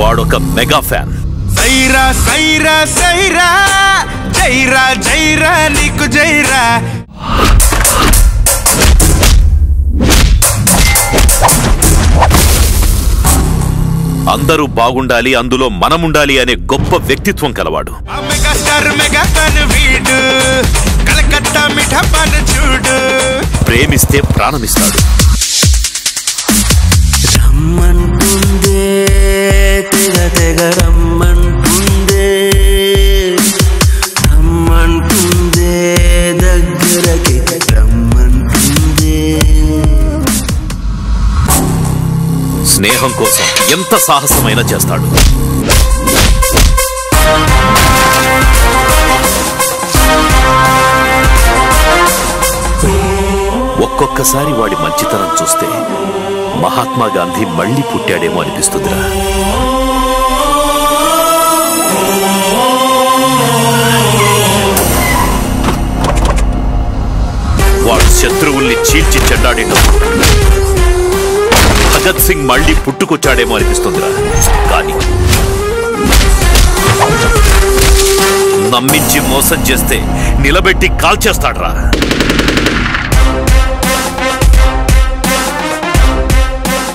వాడొక mega fan. Sye Raa Sye Raa Sye Raa జైరా జైరా నీకు జైరా. అందరూ బాగుండాలి అందులో మనముండాలి అనే గొప్ప వ్యక్తిత్వం కలవాడు. ప్రేమిస్తే ప్రాణమిస్తాడు. రమ్మంటుందే స్నేహం కోసం ఎంత సాహసమైనా చేస్తాడు. ఒక్కొక్కసారి వాడి మంచితనం చూస్తే మహాత్మా గాంధీ మళ్ళీ పుట్టాడేమో అనిపిస్తుందిరా. వాడు శత్రువుల్ని చీల్చి చెడ్డాడేటప్పుడు భగత్ సింగ్ మళ్ళీ పుట్టుకొచ్చాడేమో అనిపిస్తుందిరా. కానీ నమ్మించి మోసం చేస్తే నిలబెట్టి కాల్చేస్తాడ్రా.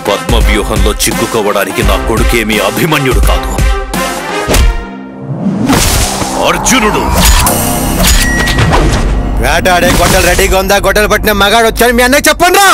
పద్మ వ్యూహంలో చిక్కుకోవడానికి నా కొడుకేమీ అభిమన్యుడు కాదు. అర్జునుడు. వేటాడే గొడ్డలు రెడీగా ఉందా? గొడ్డలు పట్టిన మగాడు వచ్చాడు మీ అన్నయ్య చెప్పండి రా